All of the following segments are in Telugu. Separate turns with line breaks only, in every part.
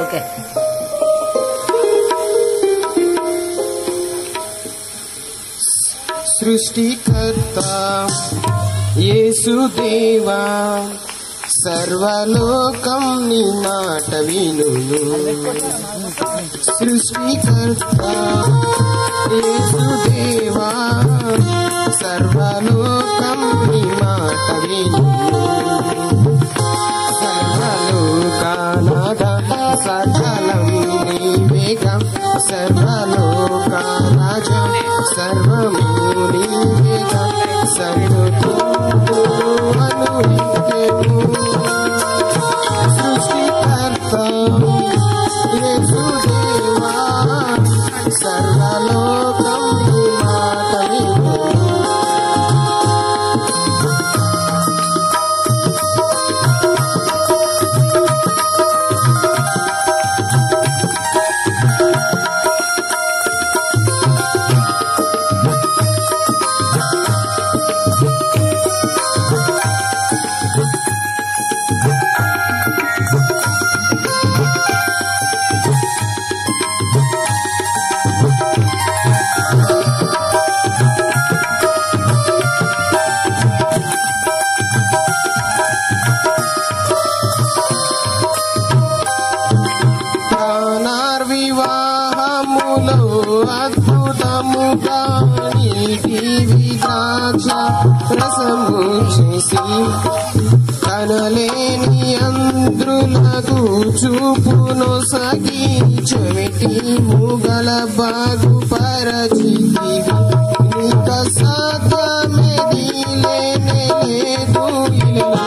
ఓకే.
సృష్టికర్త యేసుదేవా సర్వలోకం నీ మాట వినును. సృష్టికర్త యేసుదేవా సర్వలోకం నీ सर्वलोका सर्वं पुणीत వివాహములో అద్భుతముగా నీటివి ద్రాక్ష రసము చేసి కనలేని అంద్రులకు చూపును సగి చెవిటి ముగల బాగు పరచితివి. నీక సాధ్యమేది లేనే లేదు ఇలా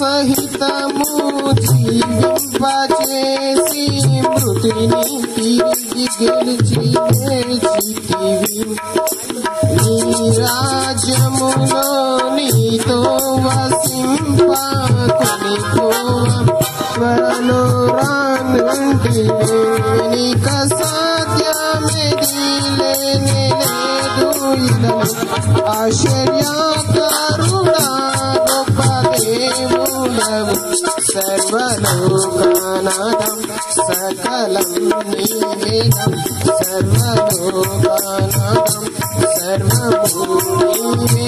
సహితము జీవింపచేసి మృతిని తిరిగి గెలిచి గెలిచితివి నీ రాజ్యములో నీతో వసింప కొనిపోవ త్వరలో రానుండి నీక సాధ్యమేది లేనే లేదు ఇలను ఆశ్చర్యకరుడా గొప్ప सर्वोपानां सकलं मिलं सर्वभोपानां सर्वभूमि